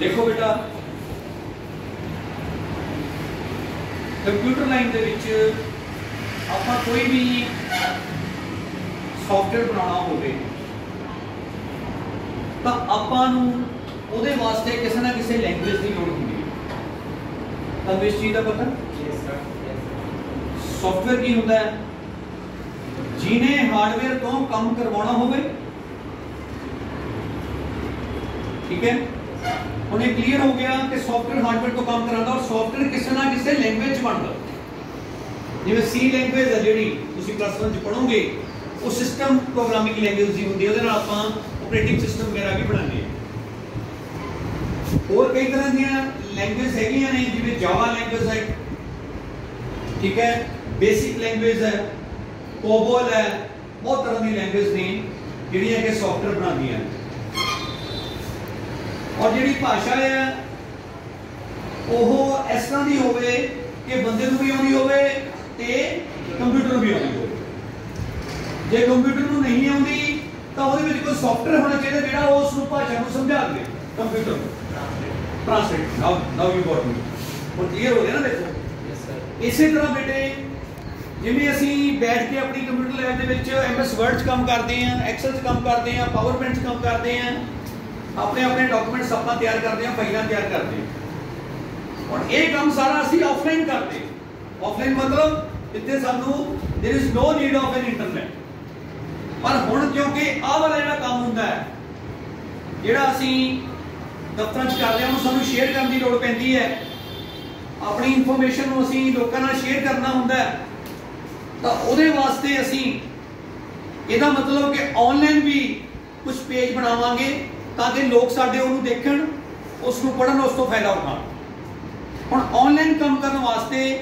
ਦੇਖੋ ਬੇਟਾ। Computer line ਦੇ ਵਿੱਚ ਆਪਾਂ ਕੋਈ ਵੀ ਸੌਫਟਵੇਅਰ ਬਣਾਉਣਾ ਹੋਵੇ ਤਾਂ ਆਪਾਂ ਨੂੰ ਉਹਦੇ ਵਾਸਤੇ ਕਿਸੇ ਨਾ ਕਿਸੇ ਲੈਂਗੁਏਜ ਦੀ ਲੋੜ ਹੁੰਦੀ ਹੈ। ਤੁਹਾਨੂੰ ਇਸ ਚੀਜ਼ ਦਾ ਪਤਾ. Yes, sir. ਸੌਫਟਵੇਅਰ ਕੀ ਹੁੰਦਾ ਹੈ? ਜਿਹਨੇ ਹਾਰਡਵੇਅਰ ਤੋਂ ਕੰਮ ਕਰਵਾਉਣਾ ਹੋਵੇ ਠੀਕ ਹੈ? ਹੁਣ ਇਹ ਕਲੀਅਰ ਹੋ ਗਿਆ ਕਿ ਸੌਫਟਵੇਅਰ ਹਾਰਡਵੇਅਰ ਤੋਂ ਕੰਮ ਕਰਾਉਂਦਾ ਔਰ ਸੌਫਟਵੇਅਰ ਕਿਸੇ ਨਾ ਕਿਸੇ ਲੈਂਗੁਏਜ ਚ ਬਣਦਾ ਜਿਵੇਂ ਸੀ ਲੈਂਗੁਏਜ ਹੈ ਜਿਹੜੀ ਤੁਸੀਂ ਪਲੱਸ 1 ਚ ਪੜੋਗੇ ਉਹ ਸਿਸਟਮ ਪ੍ਰੋਗਰਾਮਿੰਗ ਲੈਂਗੁਏਜ ਦੀ ਹੁੰਦੀ ਹੈ ਉਹਦੇ ਨਾਲ ਆਪਾਂ ਆਪਰੇਟਿੰਗ ਸਿਸਟਮ ਵਗੈਰਾ ਵੀ ਬਣਾਉਂਦੇ ਹਾਂ ਹੋਰ ਕਈ ਤਰ੍ਹਾਂ ਦੀਆਂ ਲੈਂਗੁਏਜ ਹੈਗੀਆਂ ਨੇ ਜਿਵੇਂ ਜਾਵਾ ਲੈਂਗੁਏਜ ਹੈ ਠੀਕ ਹੈ ਬੇਸਿਕ ਲੈਂਗੁਏਜ ਹੈ ਕੋਬੋਲ ਹੈ ਬਹੁਤ ਤਰ੍ਹਾਂ ਦੀ ਲੈਂਗੁਏਜ ਨੇ ਜਿਹੜੀਆਂ ਕਿ ਸੌਫਟਵੇਅਰ ਬਣਾਉਂਦੀਆਂ ਨੇ ਔਰ ਜਿਹੜੀ ਭਾਸ਼ਾ ਹੈ ਉਹ ਇਸ ਤਰ੍ਹਾਂ ਦੀ ਹੋਵੇ ਕਿ ਬੰਦੇ ਨੂੰ ਵੀ ਆਉਂਦੀ ਹੋਵੇ ਤੇ ਕੰਪਿਊਟਰ ਨੂੰ ਵੀ ਆਉਂਦੀ ਹੋਵੇ। ਜੇ ਕੰਪਿਊਟਰ ਨੂੰ ਨਹੀਂ ਆਉਂਦੀ ਤਾਂ ਉਹਦੇ ਵਿੱਚ ਕੋਈ ਸੌਫਟਵੇਅਰ ਹੋਣਾ ਚਾਹੀਦਾ ਜਿਹੜਾ ਉਸ ਨੂੰ ਭਾਸ਼ਾ ਨੂੰ ਸਮਝਾ ਦੇ ਕੰਪਿਊਟਰ ਨੂੰ। Translate now now you got me ਹੁਣ ਕਲੀਅਰ ਹੋ ਗਿਆ ਨਾ ਦੇਖੋ। Yes, sir. ਇਸੇ ਤਰ੍ਹਾਂ ਬੇਟੇ ਜਿਵੇਂ ਅਸੀਂ ਬੈਠ ਕੇ ਆਪਣੀ ਕੰਪਿਊਟਰ ਲੈਬ ਦੇ ਵਿੱਚ ਐਮਐਸ ਵਰਡ 'ਚ ਕੰਮ ਕਰਦੇ ਆਂ ਐਕਸਲ 'ਚ ਕੰਮ ਕਰਦੇ ਆਂ ਪਾਵਰਪੁਆਇੰਟ 'ਚ ਕੰਮ ਕਰਦੇ ਆਂ ਆਪਣੇ ਆਪਣੇ ਡਾਕੂਮੈਂਟਸ ਆਪਾਂ ਤਿਆਰ ਕਰਦੇ ਆਂ ਫਾਈਲਾਂ ਤਿਆਰ ਕਰਦੇ ਆਂ ਹੁਣ ਇਹ ਕੰਮ ਸਾਰਾ ਅਸੀਂ ਆਫਲਾਈਨ ਕਰਦੇ ਆਂ ਆਫਲਾਈਨ ਮਤਲਬ ਜਿੱਥੇ ਸਾਨੂੰ there is no need of an internet ਪਰ ਹੁਣ ਕਿਉਂਕਿ ਆਹ ਵਾਲਾ ਜਿਹੜਾ ਕੰਮ ਹੁੰਦਾ ਹੈ ਜਿਹੜਾ ਅਸੀਂ ਦਫ਼ਤਰਾਂ 'ਚ ਕਰਦੇ ਹਾਂ ਉਹ ਸਾਨੂੰ ਸ਼ੇਅਰ ਕਰਨ ਦੀ ਲੋੜ ਪੈਂਦੀ ਹੈ ਆਪਣੀ ਇਨਫੋਰਮੇਸ਼ਨ ਨੂੰ ਅਸੀਂ ਲੋਕਾਂ ਨਾਲ ਸ਼ੇਅਰ ਕਰਨਾ ਹੁੰਦਾ ਹੈ ਤਾਂ ਉਹਦੇ ਵਾਸਤੇ ਅਸੀਂ ਇਹਦਾ ਮਤਲਬ ਕਿ ਆਨਲਾਈਨ ਵੀ ਕੁਝ ਪੇਜ ਬਣਾਵਾਂਗੇ ਤਾਂ ਕਿ ਲੋਕ ਸਾਡੇ ਉਹਨੂੰ ਦੇਖਣ ਉਸ ਨੂੰ ਪੜ੍ਹਨ, ਉਸ ਤੋਂ ਫਾਇਦਾ ਉਠਾਉਣ। ਹੁਣ ਆਨਲਾਈਨ ਕੰਮ ਕਰਨ ਵਾਸਤੇ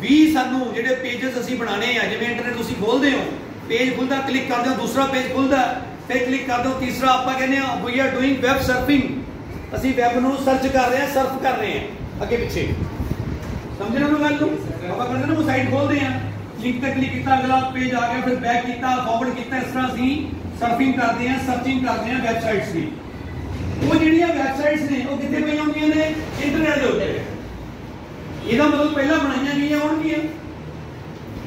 ਵੀ ਸਾਨੂੰ ਜਿਹੜੇ ਪੇजेस ਅਸੀਂ ਬਣਾਣੇ ਆ, ਜਿਵੇਂ ਇੰਟਰਨੈਟ ਤੁਸੀਂ ਖੋਲਦੇ ਹੋ ਪੇਜ ਖੁੱਲਦਾ ਕਲਿੱਕ ਕਰਦੇ ਹੋ, ਦੂਸਰਾ ਪੇਜ ਖੁੱਲਦਾ ਫਿਰ ਕਲਿੱਕ ਕਰਦੇ ਹੋ, ਤੀਸਰਾ ਆਪਾਂ ਕਹਿੰਦੇ ਆ we are doing web surfing ਅਸੀਂ ਵੈਬ ਨੂੰ ਸਰਚ ਕਰ ਰਹੇ ਹਾਂ ਸਰਫ ਕਰ ਰਹੇ ਹਾਂ, ਅੱਗੇ ਪਿੱਛੇ। ਸਮਝਣਾ ਰਹੇ ਗੱਲ ਨੂੰ? ਆਪਾਂ ਕਹਿੰਦੇ ਨਾ ਉਹ ਸਾਈਟ ਖੋਲਦੇ ਆ ਲਿੰਕ ਤੇ ਕਲਿੱਕ ਕੀਤਾ, ਅਗਲਾ ਪੇਜ ਆ ਗਿਆ, ਫਿਰ ਬੈਕ ਕੀਤਾ ਫਾਰਵਰਡ ਕੀਤਾ, ਇਸ ਤਰ੍ਹਾਂ ਅਸੀਂ ਸਰਫਿੰਗ ਕਰਦੇ ਆ ਸਰਚਿੰਗ ਕਰਦੇ ਆ ਵੈਬਸਾਈਟਸ ਦੀ। ਉਹ ਜਿਹੜੀਆਂ ਵੈਬਸਾਈਟਸ ਨੇ, ਉਹ ਕਿੱਥੇ ਪਈਆਂ ਹੁੰਦੀਆਂ ਨੇ? ਇੰਟਰਨੈਟ ਦੇ ਉੱਤੇ। ਇਹਦਾ ਮਤਲਬ ਪਹਿਲਾਂ ਬਣਾਈਆਂ ਗਈਆਂ ਹੋਣਗੀਆਂ।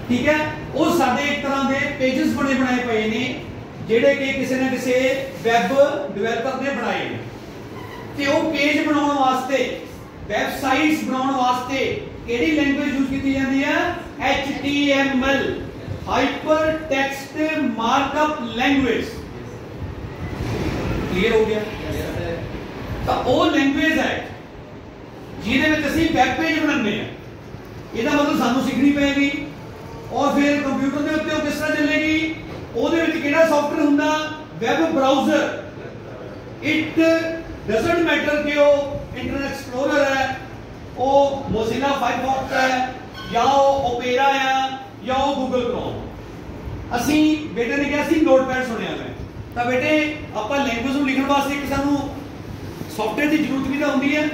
ਠੀਕ ਹੈ? ਉਹ ਸਾਡੇ ਇੱਕ ਤਰ੍ਹਾਂ ਦੇ ਪੇजेस ਬਣੇ ਬਣਾਏ ਪਏ ਨੇ, ਜਿਹੜੇ ਕਿ ਕਿਸੇ ਨਾ ਕਿਸੇ ਵੈਬ ਡਿਵੈਲਪਰ ਨੇ ਬਣਾਏ ਨੇ। ਤੇ ਉਹ ਪੇਜ ਬਣਾਉਣ ਵਾਸਤੇ ਵੈਬਸਾਈਟਸ ਬਣਾਉਣ ਵਾਸਤੇ ਕਿਹੜੀ ਲੈਂਗੁਏਜ ਯੂਜ਼ ਕੀਤੀ ਜਾਂਦੀ ਹੈ? HTML text markup language clear ਹੋ ਗਿਆ. ਤਾਂ ਉਹ ਲੈਂਗੁਏਜ ਹੈ ਜਿਹਦੇ ਵਿੱਚ ਅਸੀਂ ਵੈਬ ਪੇਜ ਬਣਾਉਂਦੇ ਆ ਇਹਦਾ ਮਤਲਬ ਸਾਨੂੰ ਸਿੱਖਣੀ ਪਏਗੀ ਔਰ ਫਿਰ ਕੰਪਿਊਟਰ ਦੇ ਉੱਤੇ ਉਹ ਕਿਸ ਤਰ੍ਹਾਂ ਚੱਲੇਗੀ? ਉਹਦੇ ਵਿੱਚ ਕਿਹੜਾ ਸੌਫਟਵੇਅਰ ਹੁੰਦਾ? Web browser it doesn't matter ਕਿ ਉਹ ਇੰਟਰਨੈਟ ਐਕਸਪਲੋਰਰ ਹੈ ਉਹ ਮੋਜ਼ਿਲਾ ਫਾਇਰਫੌਕਸ ਹੈ ਜਾਂ ਉਹ ਓਪੇਰਾ ਹੈ ਜਾਂ ਉਹ ਗੂਗਲ ਕ੍ਰੋਮ ਅਸੀਂ ਬੇਟੇ ਨੇ ਕਿਹਾ ਸੀ ਨੋਟਪੈਡ ਸੁਣਿਆ ਮੈਂ। ਤਾਂ ਬੇਟੇ ਆਪਾਂ ਲੈਂਗੁਏਜ ਨੂੰ ਲਿਖਣ ਵਾਸਤੇ ਇੱਕ ਸਾਨੂੰ ਸੌਫਟਵੇਅਰ ਦੀ ਜ਼ਰੂਰਤ ਵੀ ਤਾਂ ਹੁੰਦੀ ਹੈ.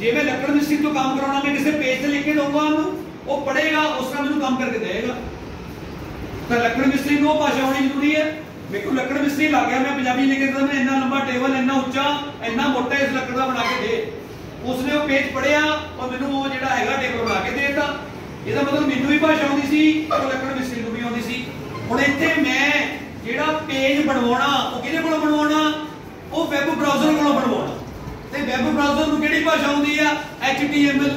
ਜੇ ਮੈਂ ਲੱਕੜ ਮਿਸਤਰੀ ਤੋਂ ਕੰਮ ਕਰਾਉਣਾ ਮੈਂ ਕਿਸੇ ਪੇਜ ਤੇ ਲਿਖ ਕੇ ਦਊਂਗਾ ਉਹਨੂੰ ਉਹ ਪੜ੍ਹੇਗਾ ਉਸ ਤਰ੍ਹਾਂ ਮੈਨੂੰ ਕੰਮ ਕਰਕੇ ਦੇਗਾ ਤਾਂ ਲੱਕੜ ਮਿਸਤਰੀ ਨੂੰ ਉਹ ਭਾਸ਼ਾ ਆਉਣੀ ਜ਼ਰੂਰੀ ਹੈ। ਮੇਰੇ ਕੋਲ ਲੱਕੜ ਮਿਸਤਰੀ ਲੱਗ ਗਿਆ ਮੈਂ ਪੰਜਾਬੀ ਲਿਖ ਕੇ ਮੈਂ ਇੰਨਾ ਲੰਬਾ ਟੇਬਲ ਇੰਨਾ ਉੱਚਾ ਇੰਨਾ ਮੋਟਾ ਇਸ ਲੱਕੜ ਦਾ ਬਣਾ ਕੇ ਦੇ। ਉਸਨੇ ਉਹ ਪੇਜ ਪੜ੍ਹਿਆ ਔਰ ਮੈਨੂੰ ਉਹ ਜਿਹੜਾ ਹੈਗਾ ਟੇਬਲ ਬਣਾ ਕੇ ਦੇ ਦਿੱਤਾ। ਇਹਦਾ ਮਤਲਬ ਮੈਨੂੰ ਵੀ ਭਾਸ਼ਾ ਆਉਂਦੀ ਸੀ ਉਹ ਲੱਕੜ ਮਿਸਤਰੀ ਨੂੰ ਵੀ ਆਉਂਦੀ ਸੀ। ਹੁਣ ਇੱਥੇ ਮੈਂ ਜਿਹੜਾ ਪੇਜ ਬਣਵਾਉਣਾ, ਉਹ ਕਿਹਦੇ ਕੋਲੋਂ ਬਣਵਾਉਣਾ? ਉਹ ਵੈਬ ਬ੍ਰਾਊਜ਼ਰ ਕੋਲੋਂ ਬਣਵਾਉਣਾ। ਤੇ ਵੈਬ ਬ੍ਰਾਊਜ਼ਰ ਨੂੰ ਕਿਹੜੀ ਭਾਸ਼ਾ ਆਉਂਦੀ ਆ? HTML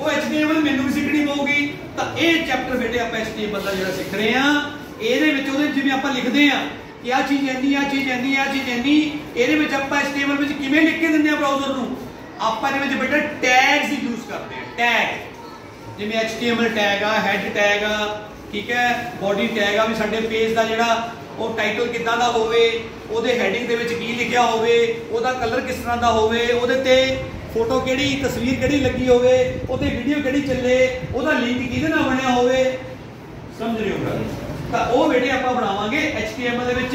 ਉਹ HTML ਮੈਨੂੰ ਵੀ ਸਿੱਖਣੀ ਪਊਗੀ। ਤਾਂ ਇਹ ਚੈਪਟਰ ਬੇਟੇ ਆਪਾਂ HTML ਦਾ ਜਿਹੜਾ ਸਿੱਖ ਰਹੇ ਆ, ਇਹਦੇ ਵਿੱਚ ਉਹਦੇ ਜਿਵੇਂ ਆਪਾਂ ਲਿਖਦੇ ਆ ਕਿ ਆ ਚੀਜ਼ ਇੰਨੀ ਆ ਚੀਜ਼ ਇੰਨੀ ਆ ਚੀਜ਼ ਇੰਨੀ, ਇਹਦੇ ਵਿੱਚ ਆਪਾਂ HTML ਵਿੱਚ ਕਿਵੇਂ ਲਿਖ ਕੇ ਦਿੰਦੇ ਆ ਬ੍ਰਾਊਜ਼ਰ ਨੂੰ? ਆਪਾਂ ਇਹਦੇ ਵਿੱਚ ਬੇਟਾ ਟੈਗਸ ਯੂਜ਼ ਕਰਦੇ ਆ ਟੈਗ ਜਿਵੇਂ HTML ਟੈਗ ਆ ਹੈਡ ਟੈਗ ਆ, ਠੀਕ ਹੈ ਬੋਡੀ ਟੈਗ ਆ, ਵੀ ਸਾਡੇ ਪੇਜ ਦਾ ਜਿਹੜਾ ਉਹ ਟਾਈਟਲ ਕਿੱਦਾਂ ਦਾ ਹੋਵੇ, ਉਹਦੇ ਹੈਡਿੰਗ ਦੇ ਵਿੱਚ ਕੀ ਲਿਖਿਆ ਹੋਵੇ, ਉਹਦਾ ਕਲਰ ਕਿਸ ਤਰ੍ਹਾਂ ਦਾ ਹੋਵੇ, ਉਹਦੇ ਤੇ ਫੋਟੋ ਕਿਹੜੀ, ਤਸਵੀਰ ਕਿਹੜੀ ਲੱਗੀ ਹੋਵੇ ਉਹਤੇ ਵੀਡੀਓ ਕਿਹੜੀ ਚੱਲੇ, ਉਹਦਾ ਲਿੰਕ ਕਿਹਦੇ ਨਾਲ ਬਣਿਆ ਹੋਵੇ, ਸਮਝ ਰਹੇ ਹੋ ਗੱਲ? ਤਾਂ ਉਹ ਵੀਡੀਓ ਆਪਾਂ ਬਣਾਵਾਂਗੇ HTML ਦੇ ਵਿੱਚ।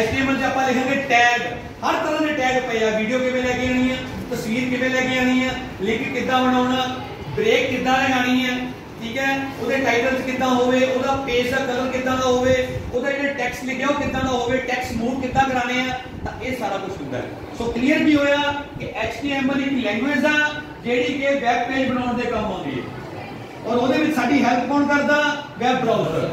HTML 'ਚ ਆਪਾਂ ਲਿਖਾਂਗੇ ਟੈਗ ਹਰ ਤਰ੍ਹਾਂ ਦੇ ਟੈਗ ਪਏ ਆ। ਵੀਡੀਓ ਕਿਵੇਂ ਲੈ ਕੇ ਆਣੀ ਆ? ਤਸਵੀਰ ਕਿਵੇਂ ਲੈ ਕੇ ਆਣੀ ਆ? ਲਿੰਕ ਕਿੱਦਾਂ ਬਣਾਉਣਾ? ਬ੍ਰੇਕ ਕਿੱਦਾਂ ਲਗਾਣੀ ਹੈ? ਠੀਕ ਹੈ? ਉਹਦੇ ਟਾਈਟਲ ਕਿੱਦਾਂ ਹੋਵੇ? ਉਹਦਾ ਪੇਜ ਦਾ ਕਲਰ ਕਿੱਦਾਂ ਦਾ ਹੋਵੇ? ਉਹਦਾ ਜਿਹੜਾ ਟੈਕਸਟ ਲਿਖਿਆ ਉਹ ਕਿੱਦਾਂ ਦਾ ਹੋਵੇ? ਟੈਕਸਟ ਮੂਵ ਕਿੱਦਾਂ ਕਰਾਣੇ ਆ? ਤਾਂ ਇਹ ਸਾਰਾ ਕੁਝ ਹੁੰਦਾ ਹੈ। ਸੋ ਕਲੀਅਰ ਵੀ ਹੋਇਆ ਕਿ HTML HTML ਇੱਕ ਲੈਂਗੁਏਜ ਆ, ਜਿਹੜੀ ਕਿ ਵੈਬ ਪੇਜ ਬਣਾਉਣ ਦੇ ਕੰਮ ਆਉਂਦੀ ਹੈ। ਔਰ ਉਹਦੇ ਵਿੱਚ ਸਾਡੀ ਹੈਲਪ ਕੌਣ ਕਰਦਾ? ਵੈਬ ਬ੍ਰਾਊਜ਼ਰ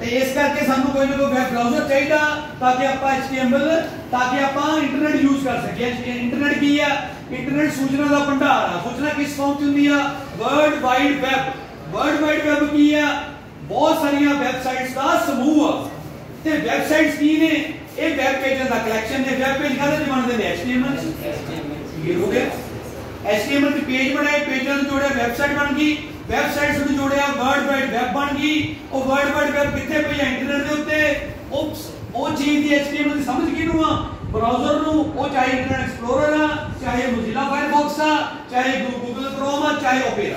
ਤੇ ਇਸ ਕਰਕੇ ਸਾਨੂੰ ਕੋਈ ਨਾ ਕੋਈ ਵੈਬ ਬ੍ਰਾਊਜ਼ਰ ਚਾਹੀਦਾ, ਤਾਂ ਕਿ ਆਪਾਂ HTML ਤਾਂ ਕਿ ਆਪਾਂ ਇੰਟਰਨੈਟ ਯੂਜ਼ ਕਰ ਸਕੀਏ। ਇੰਟਰਨੈਟ ਕੀ ਆ? ਇੰਟਰਨੈਟ ਸੂਚਨਾ ਦਾ ਭੰਡਾਰ ਆ। ਸੂਚਨਾ ਕਿਸ ਫਾਰਮ ਚ ਹੁੰਦੀ ਆ? World wide web world wide web ਕੀ ਆ? ਬਹੁਤ ਸਾਰੀਆਂ ਵੈਬਸਾਈਟਸ ਦਾ ਸਮੂਹ ਆ। ਤੇ ਵੈਬਸਾਈਟਸ ਕੀ ਨੇ? ਇਹ ਵੈਬ ਪੇਜਾਂ ਦਾ ਕਲੈਕਸ਼ਨ ਨੇ। ਵੈਬ ਪੇਜ ਕਾਹਦੇ ਚ ਬਣਦੇ ਨੇ? HTML ਚ। ਇਹ ਹੋ ਗਿਆ। HTML ਤੇ ਪੇਜ ਬਣਾਏ ਪੇਜਾਂ ਨੂੰ ਜੋੜਿਆ ਵੈਬਸਾਈਟ ਬਣ ਗਈ। ਵੈਬਸਾਈਟਸ ਨੂੰ ਜੋੜਿਆ ਵਰਲਡ ਵਾਈਡ ਵੈਬ ਬਣ ਗਈ। ਉਹ ਵਰਲਡ ਵਾਈਡ ਵੈਬ ਕਿੱਥੇ ਪਈ ਹੈ ਇੰਟਰਨੈਟ ਦੇ ਉੱਤੇ। ਉਹ ਉਹ ਚੀਜ਼ ਦੀ HTML ਦੀ ਸਮਝ ਕਿਹਨੂੰ ਆ ਬ੍ਰਾਊਜ਼ਰ ਨੂੰ ਉਹ ਚਾਹੇ ਇੰਟਰਨੈਟ ਐਕਸਪਲੋਰਰ ਆ ਚਾਹੇ ਮੋਜ਼ਿਲਾ ਫਾਇਰਫੌਕਸ ਆ ਚਾਹੇ ਗੂਗਲ ਕ੍ਰੋਮ ਆ ਚਾਹੇ ਓਪੇਰਾ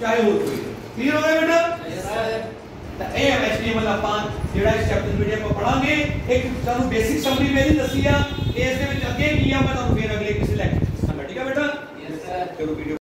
ਚਾਹੇ ਹੋਰ ਕੋਈ। ਕਲੀਅਰ ਹੋ ਗਿਆ ਬੇਟਾ. ਤਾਂ ਇਹ HTML ਆਪਾਂ ਜਿਹੜਾ ਇਸ ਚੈਪਟਰ ਵੀਡੀਓ ਆਪਾਂ ਪੜਾਂਗੇ ਇੱਕ ਤੁਹਾਨੂੰ ਬੇਸਿਕ ਸਮਰੀ ਮੇਰੀ ਦੱਸੀ ਆ। ਇਸ ਦੇ ਵਿੱਚ ਅੱਗੇ ਕੀ ਆ ਮੈਂ ਤੁਹਾਨੂੰ ਫੇਰ ਅਗਲੇ ਕਿਸੇ ਲੈਕਚਰ ਦੱਸਾਂਗਾ ਠੀਕ ਆ ਬੇਟਾ? Yes, sir. ਚਲੋ ਵੀਡੀਓ